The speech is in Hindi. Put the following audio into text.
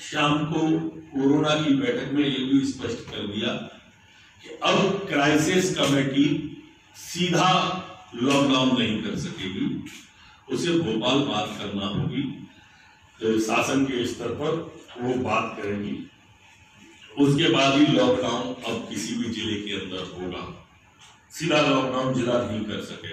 शाम को कोरोना की बैठक में ये भी स्पष्ट कर दिया कि अब क्राइसिस कमेटी सीधा लॉकडाउन नहीं कर सकेगी। उसे भोपाल बात करना होगी। तो शासन के स्तर पर वो बात करेंगी। उसके बाद ही लॉकडाउन अब किसी भी ज़िले के अंदर होगा। सीधा लॉकडाउन जिला नहीं कर सके